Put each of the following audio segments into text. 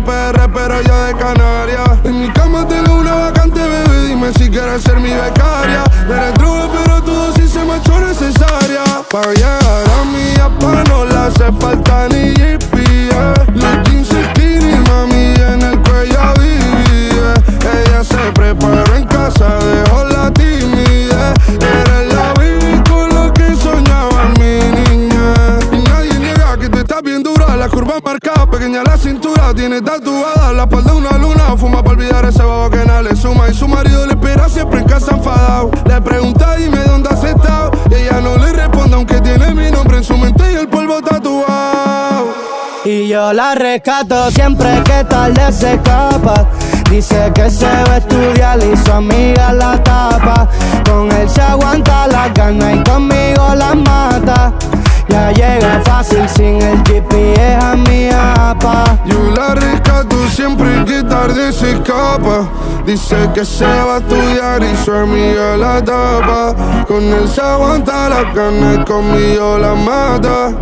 PR pero yo de Canarias. En mi cama tengo una vacante bebé Dime si quieres ser mi becaria. Eres droga pero tu dosis se me ha hecho necesaria. Pa' llegar a mi apa no le hace falta ni una luna Fuma para olvidar ese babo que nada le suma Y su marido le espera siempre en casa enfadado Le pregunta dime dónde has estado Y ella no le responde aunque tiene mi nombre en su mente Y el polvo tatuado Y yo la rescato siempre que tarde se escapa. Dice que se va a estudiar y su amiga la tapa. Con él se aguanta la gana y conmigo la mata. Ya llega fácil sin el GPS a mi apa. Yo la rescato siempre que tarde se escapa. Dice que se va a estudiar y su amiga la tapa. Con él se aguanta la y conmigo la mata.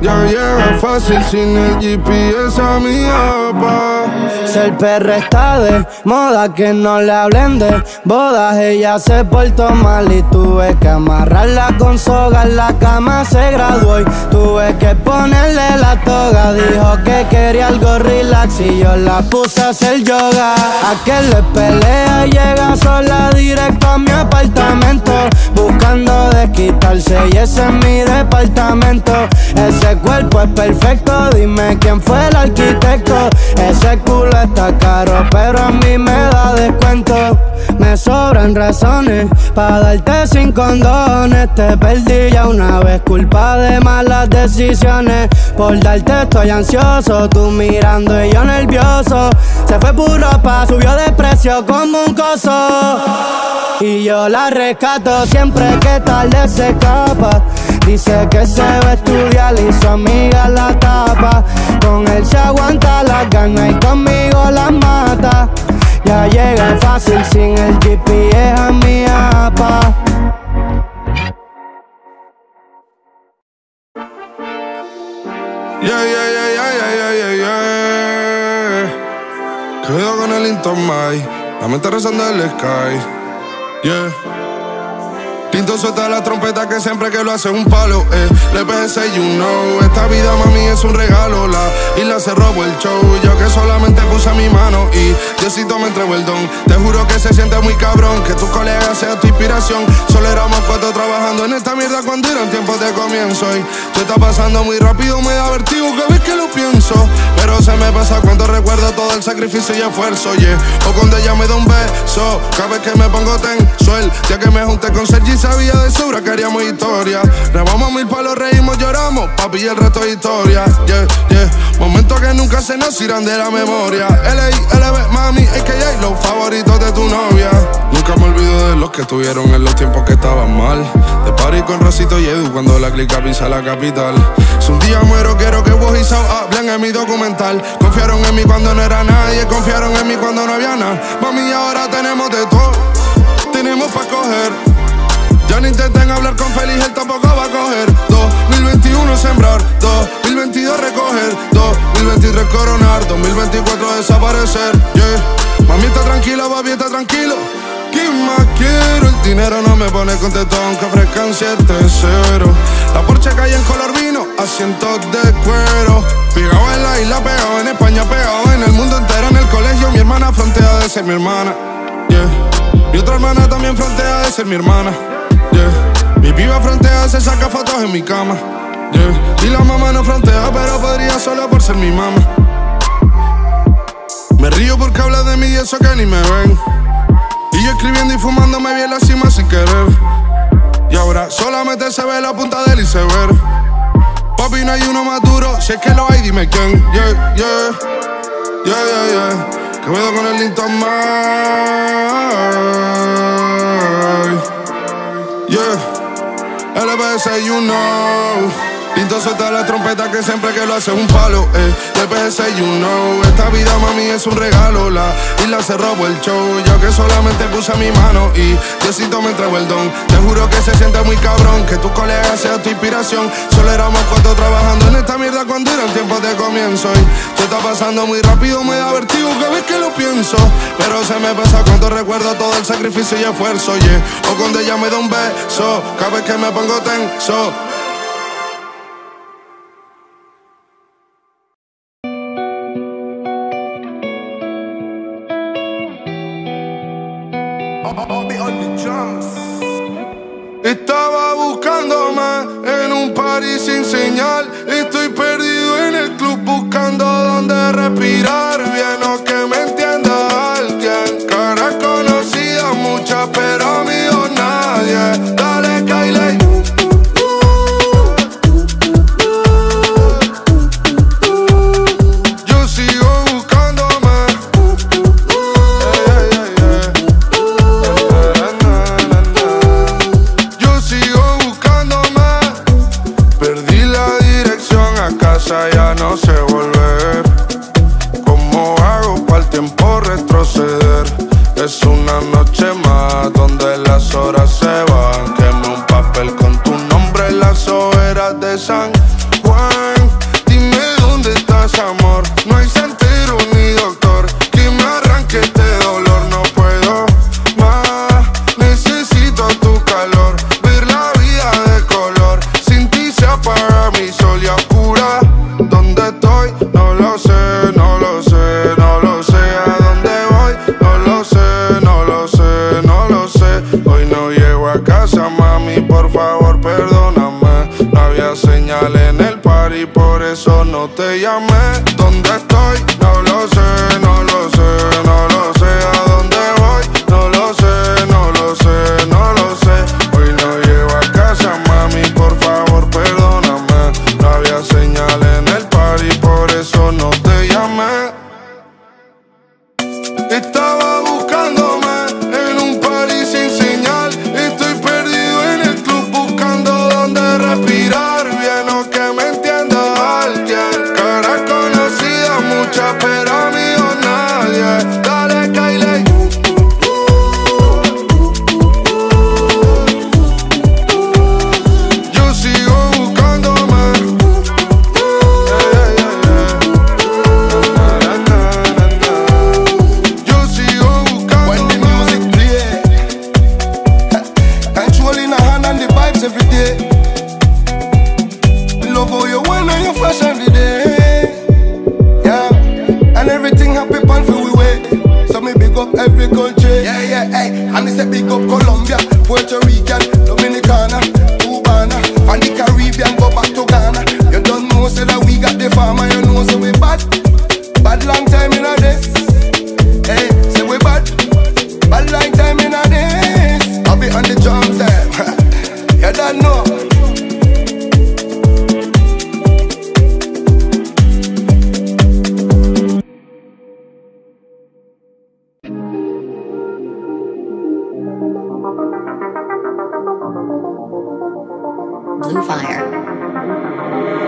Ya llega fácil sin el GPS a mi apa. Ser perra está de moda, que no le hablen de bodas. Ella se portó mal y tuve que amarrarla con soga. La cama se graduó y tuve que ponerle la toga. Dijo que quería algo relax y yo la puse a hacer yoga. A que le pelea, llega sola directo a mi apartamento. Buscando desquitarse y ese es mi departamento. Ese cuerpo es perfecto, dime quién fue el arquitecto. Ese culo está caro, pero a mí me da descuento. Me sobran razones para darte sin condones. Te perdí ya una vez, culpa de malas decisiones. Por darte estoy ansioso, tú mirando y yo nervioso. Se fue por ropa, subió de precio como un coso. Y yo la rescato siempre que tarde se escapa. Dice que se va a estudiar y su amiga la tapa. Con él se aguanta la gana y conmigo la mata. Ya llega fácil sin el GPS a mi apa. Yeah, yeah, yeah, yeah, yeah, yeah, yeah. Quedo con el Inton Mai, la mente rezando el sky. Yeah. Tinto suelta la trompeta que siempre que lo hace un palo, eh. Le pensé, you know, esta vida mami es un regalo, la isla se robó el show. Yo que solamente puse mi mano y Diosito me entregó el don. Te juro que se siente muy cabrón, que tu colega sea tu inspiración. Solo éramos cuatro trabajando en esta mierda cuando eran tiempos de comienzo. Y tú está pasando muy rápido, me da vertigo cada vez que lo pienso. Pero se me pasa cuando recuerdo todo el sacrificio y esfuerzo, yeah. O cuando ella me da un beso, cada vez que me pongo tenso. El día que me junté con Sergi sabía de sobra que haríamos historia. Rebamos mil palos, reímos, lloramos, papi, y el resto es historia. Yeah, yeah. Momentos que nunca se nos irán de la memoria. LA, LB, mami, AKA, los favoritos de tu novia. Nunca me olvido de los que estuvieron en los tiempos que estaban mal. De party con Rosito y Edu cuando la clica pisa la capital. Si un día muero, quiero que vos y Sao hablen en mi documental. Confiaron en mí cuando no era nadie, confiaron en mí cuando no había nada. Mami, ahora tenemos de todo, tenemos para coger. Ya no intenten hablar con Feliz, él tampoco va a coger. 2021 sembrar, 2022 recoger 2023 coronar, 2024 desaparecer. Yeah, mami está tranquila, papi está tranquilo. ¿Qué más quiero? El dinero no me pone contento aunque ofrezcan 7-0 La Porsche cae en color vino, asientos de cuero. Pegado en la isla, pegado en España, pegado en el mundo entero. En el colegio mi hermana frontea de ser mi hermana. Yeah. Mi otra hermana también frontea de ser mi hermana. Piba frontea, se saca fotos en mi cama. Yeah. Y la mamá no frontea, pero podría solo por ser mi mamá. Me río porque habla de mí y eso que ni me ven. Y yo escribiendo y fumando me vi en la cima sin querer. Ya solamente se ve la punta del iceberg. Papi, no hay uno más duro. Si es que lo hay, dime quién. Yeah, yeah. Yeah, yeah, yeah. Que me con el Linton Mike. Yeah. LBS, you know. Pinto suelta la trompeta que siempre que lo hace un palo, eh. Del PGC, you know. Esta vida, mami, es un regalo. La isla se robó el show. Yo que solamente puse mi mano y Diosito me entregó el don. Te juro que se siente muy cabrón. Que tu colega sea tu inspiración. Solo éramos cuatro trabajando en esta mierda cuando eran tiempos de comienzo. Y todo está pasando muy rápido, me da vertigo cada vez que lo pienso. Pero se me pasa cuando recuerdo todo el sacrificio y esfuerzo, yeah. O cuando ella me da un beso, cada vez que me pongo tenso.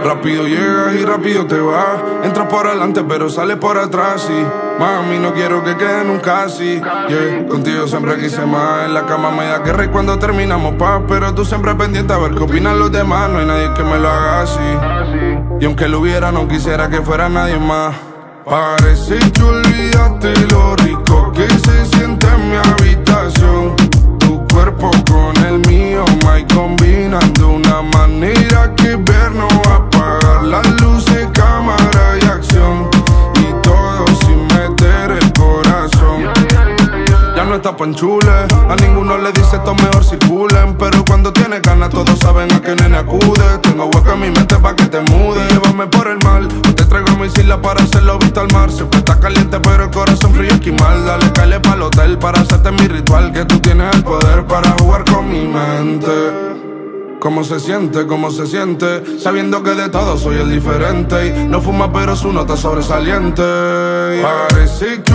Rápido llegas y rápido te vas. Entras por adelante, pero sales por atrás. Y mami, no quiero que quede nunca así. Yeah, contigo siempre quise más. En la cama me da guerra y cuando terminamos paz. Pero tú siempre pendiente a ver qué opinan los demás. No hay nadie que me lo haga así. Y aunque lo hubiera, no quisiera que fuera nadie más. Parece que olvidaste lo rico A ninguno le dice esto mejor circulen. Pero cuando tienes ganas, todos saben a qué nene acude. Tengo hueco en mi mente pa' que te mude. Llévame por el mal, o te traigo a mi isla para hacerlo visto al mar. Siempre está caliente, pero el corazón frío esquimal. Dale, calle pa'l hotel para hacerte mi ritual. Que tú tienes el poder para jugar con mi mente. cómo se siente, cómo se siente, sabiendo que de todo soy el diferente y no fuma pero su nota sobresaliente. Parece que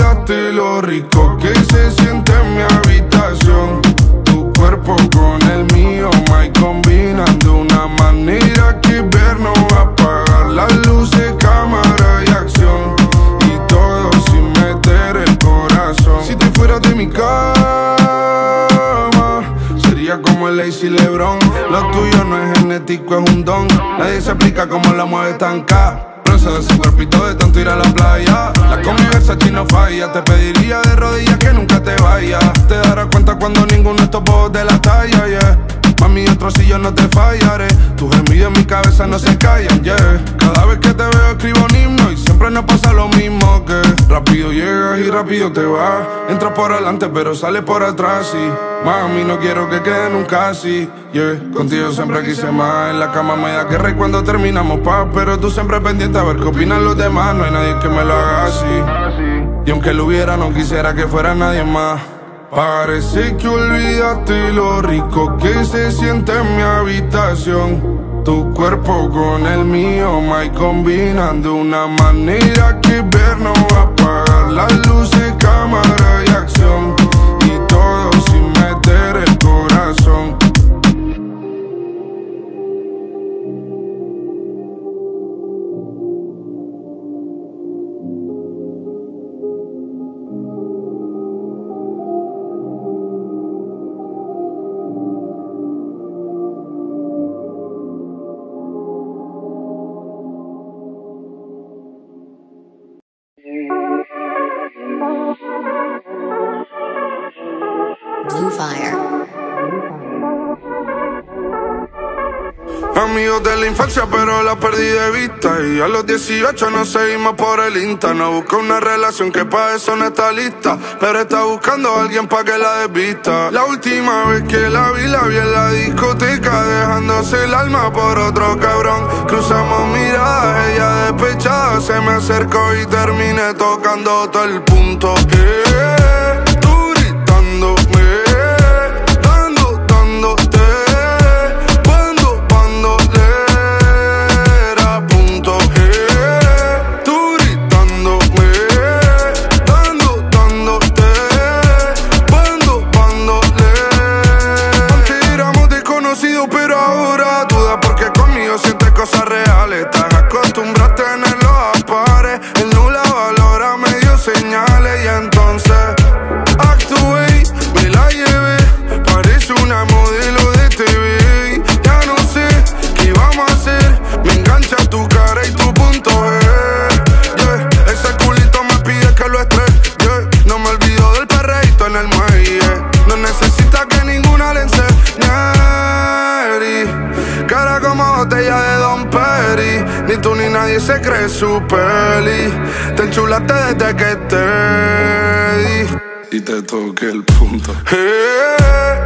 olvidaste lo rico que se siente en mi habitación. Tu cuerpo con el mío, my combinan de una manera que ver no va a apagar las luces, cámara y acción. Y todo sin meter el corazón. Si te fueras de mi cama, sería como el Lazy Lebron. Lo tuyo no es genético, es un don. Nadie se explica cómo la mueves tan ca. Bronce de su cuerpito de tanto ir a la playa. La convivencia no falla. Te pediría de rodillas que nunca te vayas. Te darás cuenta cuando ninguno de estos de la talla, yeah. Mami, otro si no te fallaré. Tus gemidos en mi cabeza no se callan, yeah. Cada vez que te veo escribo un himno y siempre nos pasa lo mismo que rápido llegas y rápido te vas. Entras por adelante pero sales por atrás y mami no quiero que quede nunca así, yeah. Contigo siempre quise más. En la cama me da guerra y cuando terminamos paz, pero tú siempre pendiente a ver qué opinan los demás. No hay nadie que me lo haga así. Y aunque lo hubiera no quisiera que fuera nadie más. Parece que olvidaste lo rico que se siente en mi habitación. Tu cuerpo con el mío, my combinan de una manera que ver no va a apagar las luces, cámara y acción. Y todo sin meter el corazón. Y a los 18 nos seguimos por el Insta. No busca una relación que para eso no está lista. Pero está buscando a alguien para que la desvista. La última vez que la vi, la vi en la discoteca. Dejándose el alma por otro cabrón. Cruzamos miradas, ella despechada. Se me acercó y terminé tocando todo el punto. Eh, su peli. Te enchulaste desde que te di. Y te toqué el punto. Eh,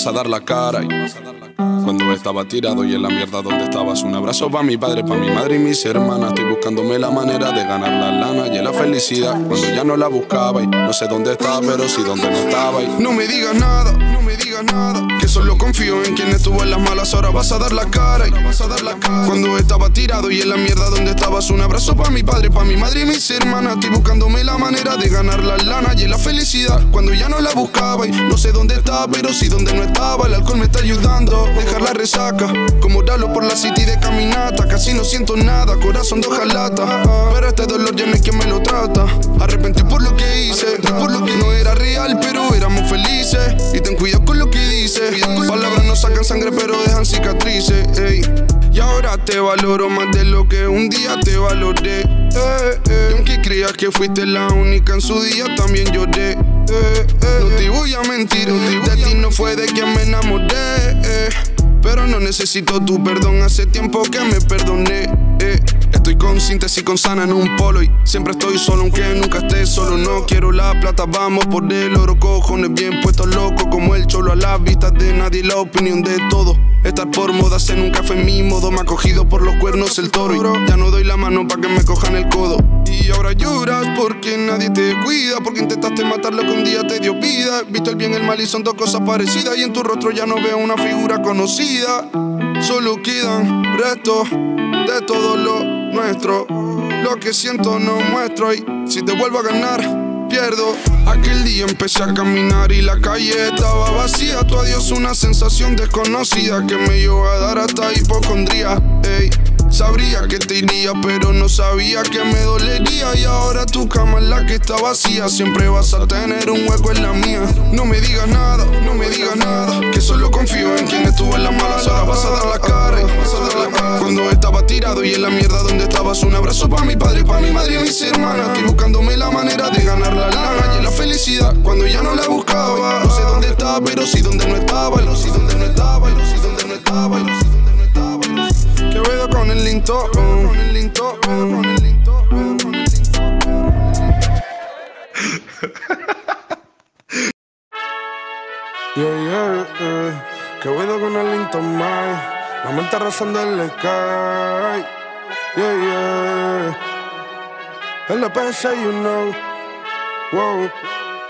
vas a dar la cara. Cuando estaba tirado y en la mierda donde estabas, un abrazo para mi padre, para mi madre y mis hermanas. Estoy buscándome la manera de ganar la lana y la felicidad. Cuando ya no la buscaba y no sé dónde estaba, pero sí dónde no estaba. Y no me digas nada, no me nada. Que solo confío en quien estuvo en las malas. Ahora vas a dar la cara. Y vas a dar la cara. Cuando estaba tirado y en la mierda donde estabas, un abrazo para mi padre, para mi madre y mis hermanas. Estoy buscándome la manera de ganar la lana y la felicidad. Cuando ya no la buscaba y no sé dónde estaba, pero sí dónde no estaba. El alcohol me está ayudando. Dejar la resaca. Como Dalo por la city de caminata. Casi no siento nada, corazón de hojalata. Pero este dolor ya no hay quien me lo trata. Arrepentí por lo que hice, por lo que no era real, pero éramos felices. Y ten cuidado con lo que dices. Palabras no sacan sangre, pero dejan cicatrices. ey. Y ahora te valoro más de lo que un día te valoré. eh, eh. Y aunque creas que fuiste la única en su día, también lloré. eh, eh. No te voy a mentir, de ti no fue de quien me enamoré. eh. Pero no necesito tu perdón, hace tiempo que me perdoné. Estoy con síntesis con sana en un polo y siempre estoy solo, aunque nunca esté solo. No quiero la plata, vamos por el oro, cojones bien puestos loco como el cholo a la vista de nadie, la opinión de todo. Estar por moda, ser un café en mi modo, me ha cogido por los cuernos el toro y ya no doy la mano pa' que me cojan el codo. Y ahora lloras porque nadie te cuida, porque intentaste matarlo que un día te dio vida. Visto el bien el mal y son dos cosas parecidas y en tu rostro ya no veo una figura conocida. Solo quedan restos de todo lo nuestro. Lo que siento no muestro y si te vuelvo a ganar, pierdo. Aquel día empecé a caminar y la calle estaba vacía. Tu adiós una sensación desconocida que me llevó a dar hasta hipocondría. Sabría que te iría, pero no sabía que me dolería. Y ahora tu cama es la que está vacía. Siempre vas a tener un hueco en la mía. No me digas nada, no me digas nada. Que solo confío en quien estuvo en la mala. Ahora vas a dar la cara. vas a dar la cara. Cuando estaba tirado y en la mierda donde estabas. Un abrazo para mi padre, para mi madre y mis hermanas. Estoy buscándome la manera de ganar la lana y la felicidad cuando ya no la buscaba. No sé dónde estaba, pero sí dónde no estaba. No sé dónde no estaba, no sé dónde no estaba. No sé dónde no estaba. Que vedo con el linto, con el linto, con el linto, con el linto. Yeah, yeah, yeah. Que vedo con el linto, my. La mente rozando el sky. Yeah, yeah. El PC, you know. Wow.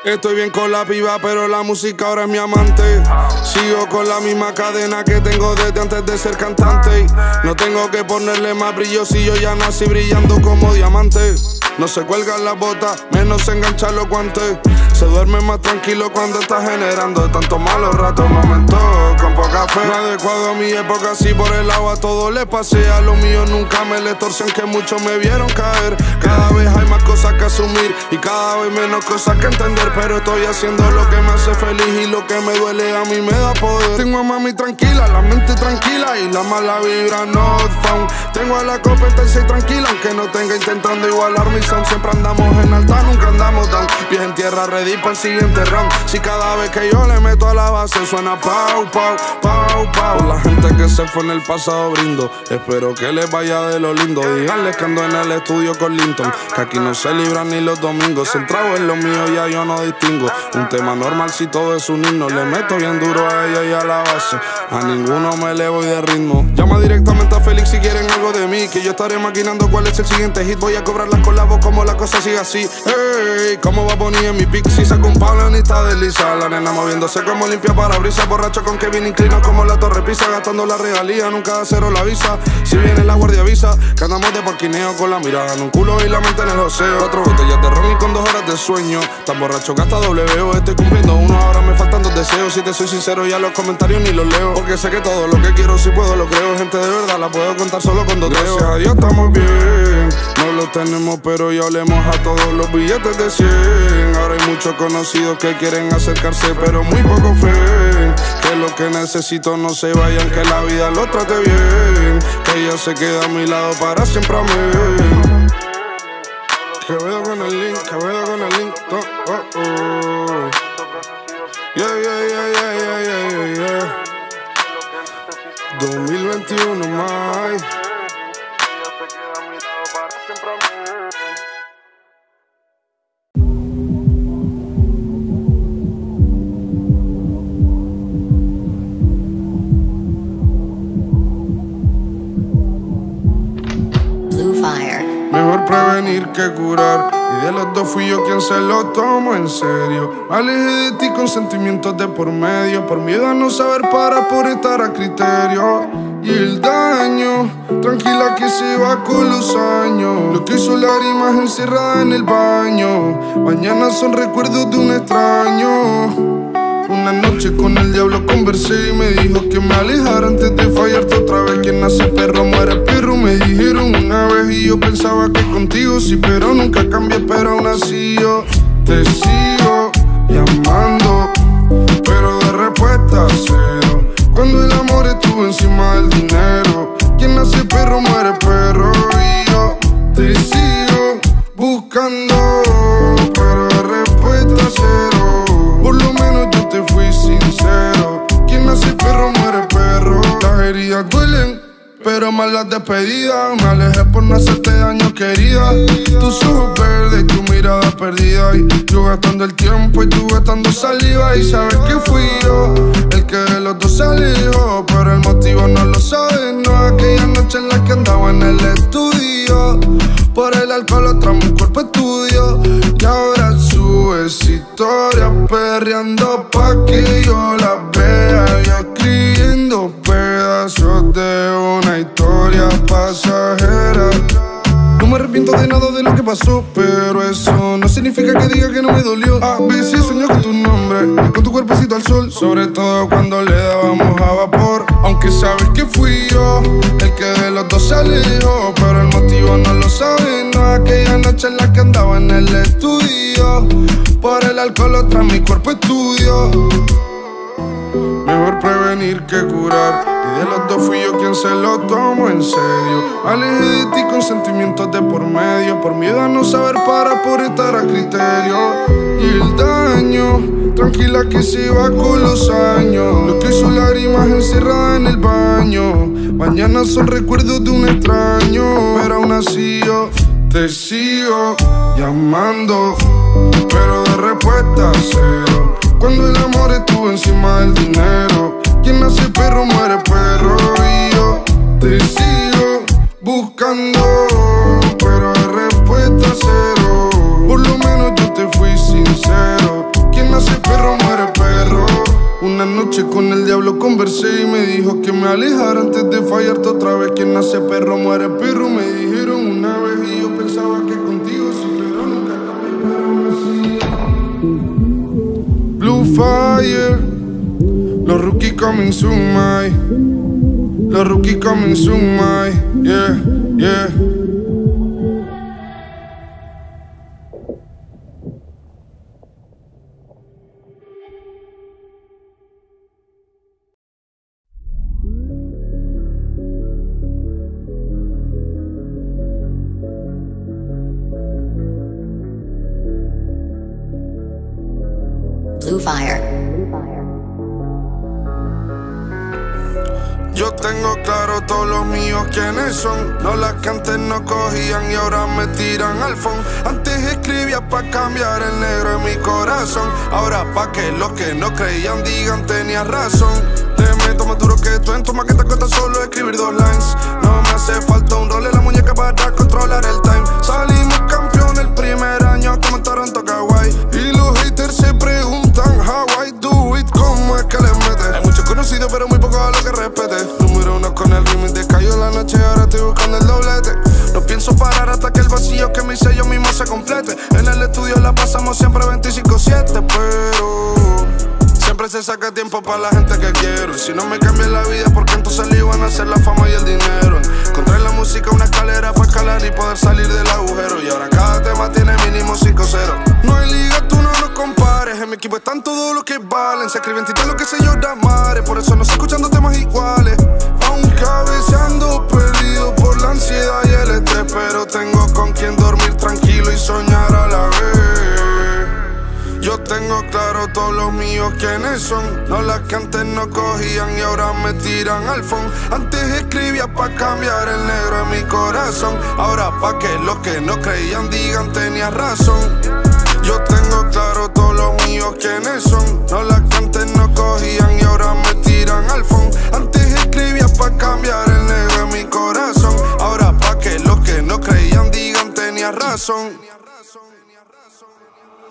Estoy bien con la piba, pero la música ahora es mi amante. Sigo con la misma cadena que tengo desde antes de ser cantante. No tengo que ponerle más brillo si yo ya nací brillando como diamante. No se cuelgan las botas, menos se enganchan los guantes. Se duerme más tranquilo cuando está generando tantos malos ratos, momentos con poca fe. No adecuado a mi época, si por el agua todo le pasé. A lo mío nunca me le torcen que muchos me vieron caer. Cada vez hay más cosas que asumir y cada vez menos cosas que entender. Pero estoy haciendo lo que me hace feliz y lo que me duele a mí me da poder. Tengo a mami tranquila, la mente tranquila y la mala vibra not found. Tengo a la competencia tranquila, aunque no tenga intentando igualar mi sound. Siempre andamos en alta, nunca andamos down. Pies en tierra, ready para el siguiente round. Si cada vez que yo le meto a la base suena pau, pau, pau, pau. La gente que se fue en el pasado brindo. Espero que les vaya de lo lindo. Díganles que ando en el estudio con Linton. Que aquí no se libran ni los domingos. El trago es lo mío, ya yo no distingo. Un tema normal si todo es un himno. Le meto bien duro a ella y a la base. A ninguno me le voy de ritmo. Llama directamente a Félix si quieren algo de mí. Que yo estaré maquinando cuál es el siguiente hit. Voy a cobrarlas con la voz como la cosa sigue así. Hey, ¿cómo va a poner en mi pick? Si saco un Pablo ni está desliza. La nena moviéndose como limpia para brisa. Borracho con Kevin inclino como la torre pisa. Gastando la regalía, nunca cero la visa. Si viene la guardia avisa. Que andamos de parquineo con la mirada en un culo y la mente en el joseo. Cuatro botellas de ron y con dos horas de sueño. Tan borracho que hasta W. Estoy cumpliendo uno, ahora me faltan dos deseos. Si te soy sincero, ya los comentarios ni los leo. Porque sé que todo lo que quiero, si puedo, lo creo. Gente de verdad, la puedo contar solo con dos Gracias a Dios estamos bien. No lo tenemos, pero ya olemos a todos los billetes de 100. Ahora hay muchos conocidos que quieren acercarse, pero muy poco fe. Que lo que necesito no se vayan, que la vida lo trate bien. Que ella se quede a mi lado para siempre a mí. Que veo con el link, que veo con el link. Oh, oh, oh. Yeah, yeah, yeah, yeah, yeah, yeah, yeah. 2021 más. Que curar. Y de los dos fui yo quien se lo tomo en serio. Alejé de ti con sentimientos de por medio. Por miedo a no saber para por estar a criterio. Y el daño, tranquila que se va con los años. Lo que hizo lágrimas encerrada en el baño. Mañana son recuerdos de un extraño. Un Una noche con el diablo conversé y me dijo que me alejara antes de fallarte otra vez. Quien nace perro muere perro, me dijeron una vez y yo pensaba que contigo sí, pero nunca cambié, pero aún así yo te sigo llamando, pero de respuesta cero. Cuando el amor estuvo encima del dinero, quien nace perro muere las despedidas, me alejé por no hacerte daño, querida. Tus ojos verdes, tu mirada perdida. Y yo gastando el tiempo y tú gastando saliva. Y sabes que fui yo el que de los dos se alejó. Pero el motivo no lo sabes, no. Aquella noche en la que andaba en el estudio. Por el alcohol otra mi cuerpo estudio. Y ahora sube esa historia perreando pa' que yo la vea. Y pasajera. No me arrepiento de nada de lo que pasó, pero eso no significa que diga que no me dolió. A veces sueño con tu nombre y con tu cuerpecito al sol, sobre todo cuando le dábamos a vapor. Aunque sabes que fui yo el que de los dos se alejó, pero el motivo no lo sabes. No aquella noche en la que andaba en el estudio, por el alcohol otra mi cuerpo estudio. Mejor prevenir que curar. Y de los dos fui yo quien se lo tomó en serio. Alejé de ti con sentimientos de por medio. Por miedo a no saber para por estar a criterio. Y el daño, tranquila que se va con los años. Lo que hizo lágrimas encerrada en el baño. Mañana son recuerdos de un extraño. Pero aún así yo te sigo llamando. Pero de respuesta cero. Cuando el amor estuvo encima del dinero, quien nace perro muere perro y yo te sigo buscando, pero de respuesta cero. Por lo menos yo te fui sincero. Quien nace perro muere perro. Una noche con el diablo conversé y me dijo que me alejara antes de fallarte otra vez. Quien nace perro muere perro, me dijeron Fire. Los rookies coming soon, my. Los rookies coming soon, my. Yeah, yeah. Yo tengo claro todos los míos quiénes son. No las que antes no cogían y ahora me tiran al fondo. Antes escribía pa' cambiar el negro en mi corazón. Ahora pa' que los que no creían digan tenía razón. Te meto más duro que tú en tu maqueta cuesta solo escribir dos lines. No me hace falta un rol en la muñeca para controlar el time. Salimos campeón el primer año como en Toronto, Kawaii. Y los haters se preguntan how I do it, cómo es que les mete. Hay muchos conocidos, pero muy pocos a lo que respete. Número uno con el de Cayó la noche, ahora estoy buscando el doblete. No pienso parar hasta que el vacío que me hice yo mismo se complete. En el estudio la pasamos siempre 25-7, pero. Siempre se saca tiempo para la gente que quiero. Si no me cambia la vida, porque entonces le iban a hacer la fama y el dinero. Equipo están todos los que valen. Se escriben títulos lo que se llora mares. Por eso no estoy escuchando temas iguales. Aunque a veces perdido por la ansiedad y el estrés. Pero tengo con quien dormir tranquilo y soñar a la vez. Yo tengo claro todos los míos quiénes son. No las que antes no cogían y ahora me tiran al fondo. Antes escribía pa' cambiar el negro en mi corazón. Ahora pa' que los que no creían digan tenía razón. Yo tengo claro los míos quiénes son. No las que antes no cogían y ahora me tiran al fondo. Antes escribía pa' cambiar el negro en mi corazón. Ahora pa' que los que no creían digan tenía razón.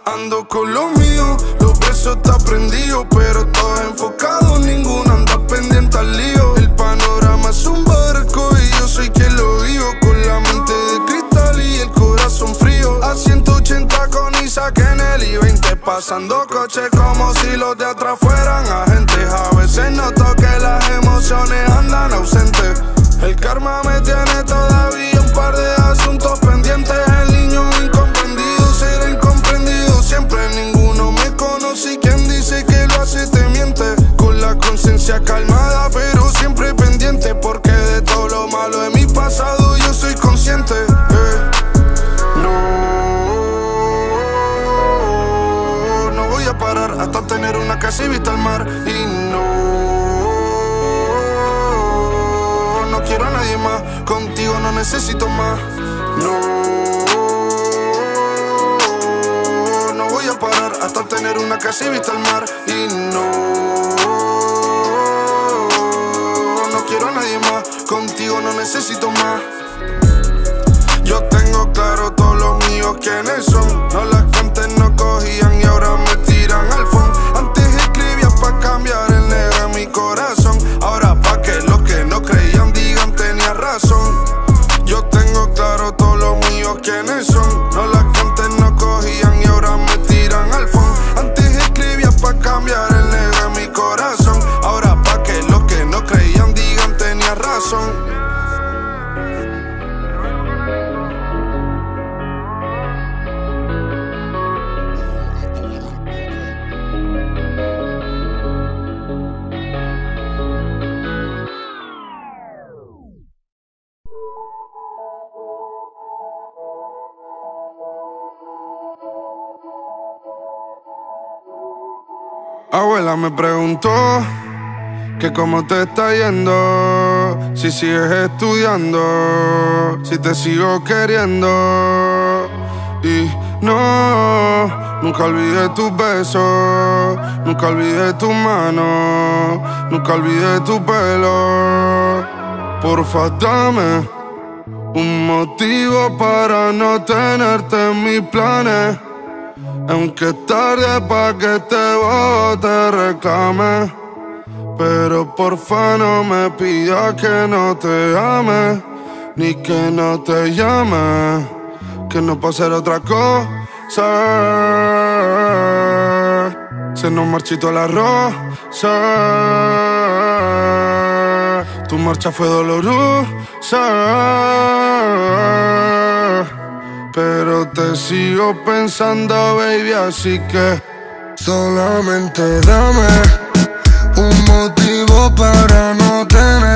Ando con lo mío, los besos está prendido, pero todos enfocados, ninguno anda pendiente al lío. El y 20 pa' pasando coche como si los de atrás fueran agentes. A veces noto que las emociones andan ausentes. El karma me tiene todavía un par de asuntos pendientes. El niño incomprendido será incomprendido. Siempre ninguno me conoce y quien dice que lo hace te miente. Con la conciencia calmada, pero siempre necesito más. No, no voy a parar hasta tener una casa y vista al mar. Y no míos quiénes me preguntó que cómo te está yendo, si sigues estudiando, si te sigo queriendo. Y no, nunca olvidé tus besos, nunca olvidé tu mano, nunca olvidé tu pelo. Porfa, dame un motivo para no tenerte en mis planes. Aunque es tarde pa' que te bote reclame. Pero porfa no me pidas que no te ame Ni que no te llame. Que no puedo otra cosa. Se nos marchitó la rosa. Tu marcha fue dolorosa pero te sigo pensando, baby, así que Solamente dame un motivo para no tenerte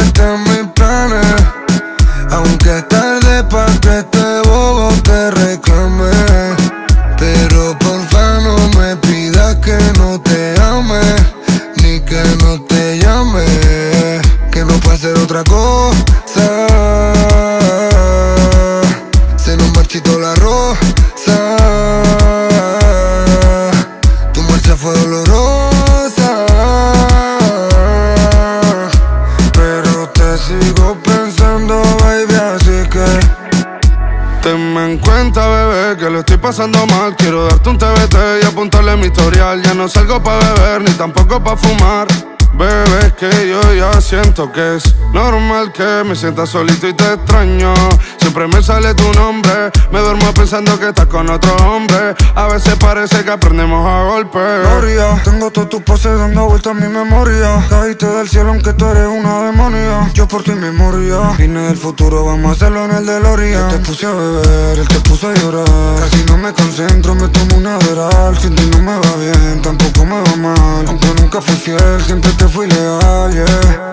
Quiero darte un TBT y apuntarle mi historial. Ya no salgo pa' beber ni tampoco pa' fumar. Bebé, que yo ya siento que es normal que me sienta solito y te extraño. Siempre me sale tu nombre, me duermo pensando que estás con otro hombre. A veces parece que aprendemos a golpes. Gloria, tengo todas tus poses dando vueltas a mi memoria. Caíste del cielo aunque tú eres una demonia. Yo por ti memoria. Vine del futuro, vamos a hacerlo en el DeLorean. Yo te puse a beber, él te puso a llorar. Casi no me concentro, me tomo una Adderall. Sin ti no me va bien, tampoco me va mal. Aunque nunca fui fiel, siempre te fui leal, yeah.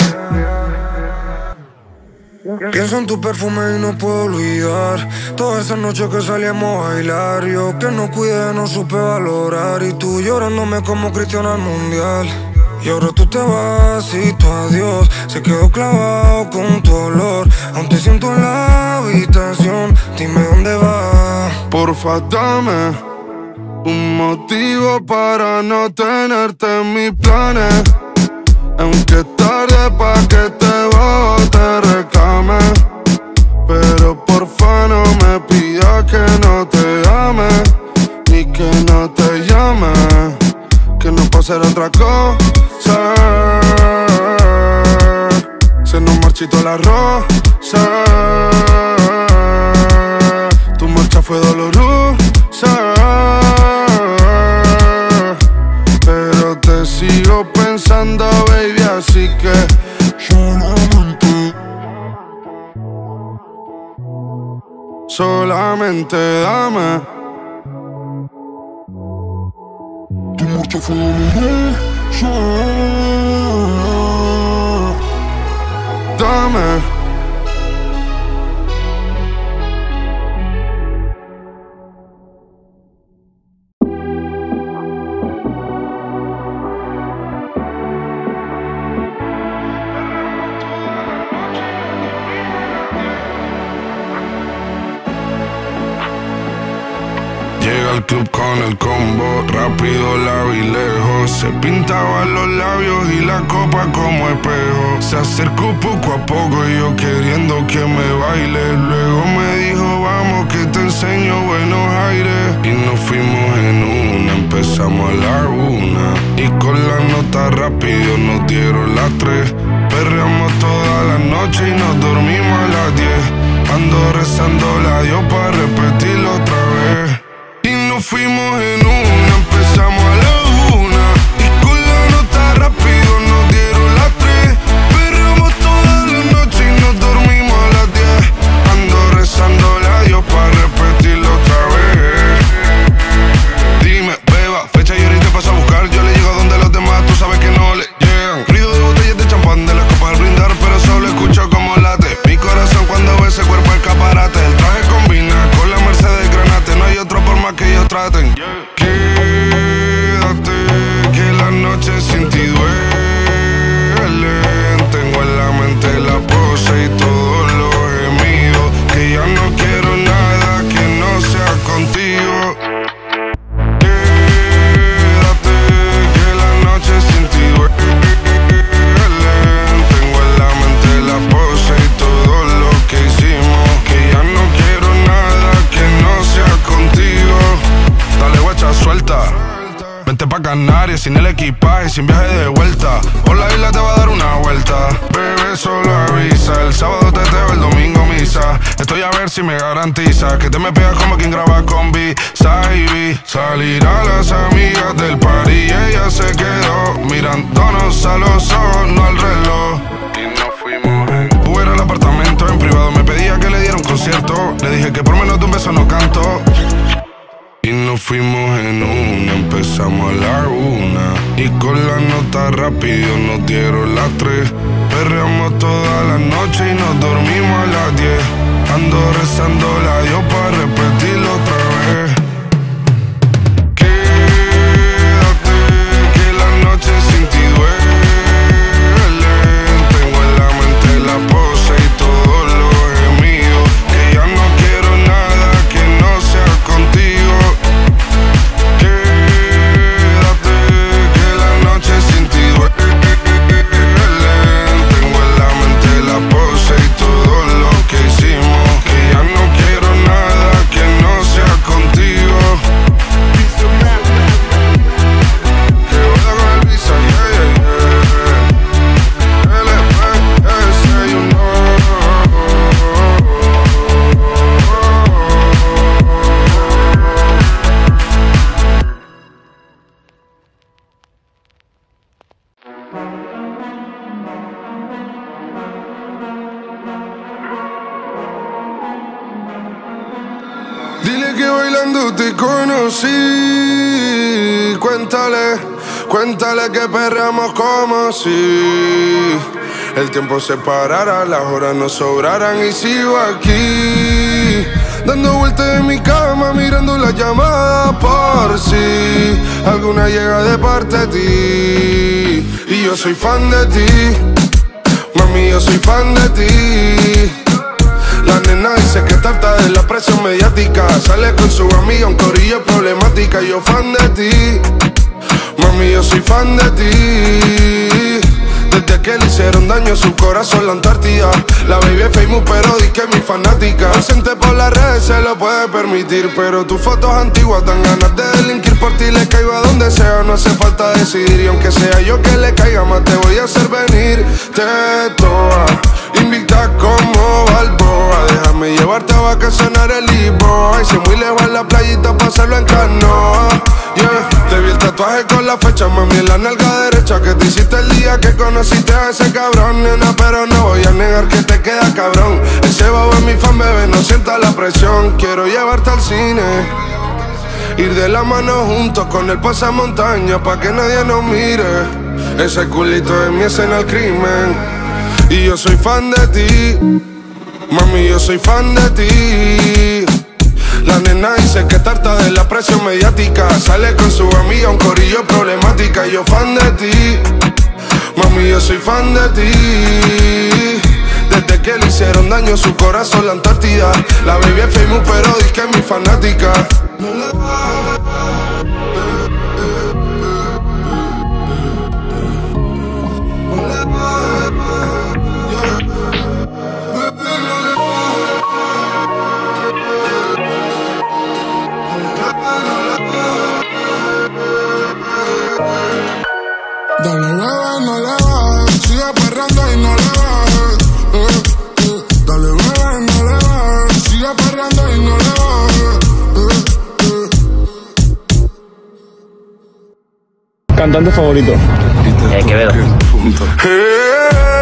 Pienso en tu perfume y no puedo olvidar Todas esas noches que salíamos a bailar. Yo que no cuidé, no supe valorar Y tú llorándome como Cristiano al Mundial. Y ahora tú te vas y tu adiós Se quedó clavado con tu olor. Aún te siento en la habitación Dime dónde vas Porfa, dame un motivo para no tenerte en mis planes. Aunque es tarde pa' que te bote reclame. Pero porfa no me pidas que no te ame. Ni que no te llame. Que no puedo hacer otra cosa. Se nos marchitó la rosa. Solamente dame. tu muerte fue dolorosa. Dame. Club con el combo, rápido la lejos. Se pintaba los labios y la copa como espejo. Se acercó poco a poco y yo queriendo que me baile. Luego me dijo, vamos que te enseño buenos aires. Y nos fuimos en una, empezamos a la una. Y con la nota rápido nos dieron las tres. Perreamos toda la noche y nos dormimos a las diez. Ando rezando la Dios para repetirlo fuimos en una, más Ando que perreamos como si el tiempo se parara, las horas no sobraran y sigo aquí. Dando vueltas en mi cama, mirando la llamada por si alguna llega de parte de ti. Y yo soy fan de ti, mami, yo soy fan de ti. La nena dice que está harta de la presión mediática. Sale con su amiga, un corillo problemática. Yo fan de ti, mami, yo soy fan de ti. Desde que le hicieron daño a su corazón la Antártida. La baby es famous pero di que mi fanática. Ausente por las redes se lo puede permitir. Pero tus fotos antiguas dan ganas de delinquir Por ti. Le caigo a donde sea, no hace falta decidir. Y aunque sea yo que le caiga más te voy a hacer venir. Te toa, invicta como Balboa Déjame llevarte a vacacionar el Libro Ay, si muy lejos en la playita pasarlo en canoa Yeah, te vi el tatuaje con la fecha, mami, en la nalga derecha que te hiciste el día que conociste a ese cabrón, nena. Pero no voy a negar que te queda cabrón. Ese babo es mi fan, bebé, no sienta la presión. Quiero llevarte al cine. Ir de la mano juntos con el pasamontaña pa' que nadie nos mire. Ese culito es mi escena al crimen. Y yo soy fan de ti. Mami, yo soy fan de ti. La nena dice que tarta de la presión mediática. Sale con su amiga, un corillo problemática. Yo fan de ti. Mami, yo soy fan de ti. Desde que le hicieron daño su corazón la Antártida. La baby es famous, pero dice que es mi fanática. Bajes, sigue perreando y no le bajes. Eh, eh. Dale bebé, no le bajes, sigue perreando y no le bajes. Eh, eh. Cantante favorito. Eh, Quevedo. Eh,